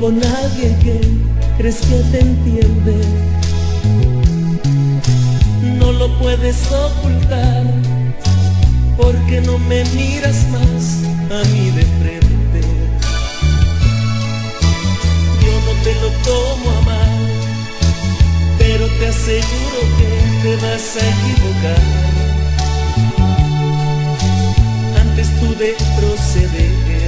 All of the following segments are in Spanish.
con alguien que crees que te entiende. No lo puedes ocultar porque no me miras más a mí de frente. Yo no te lo tomo a mal, pero te aseguro que te vas a equivocar. Antes tú de proceder,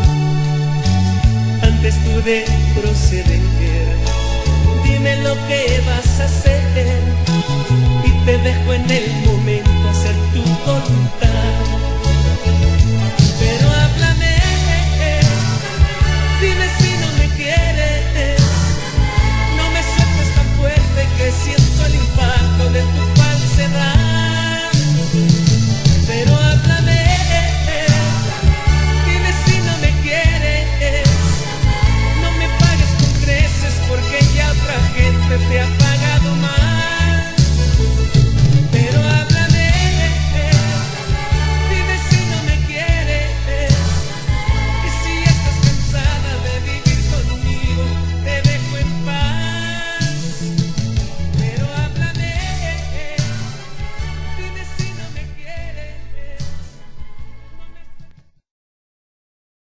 De proceder, dime lo que vas a hacer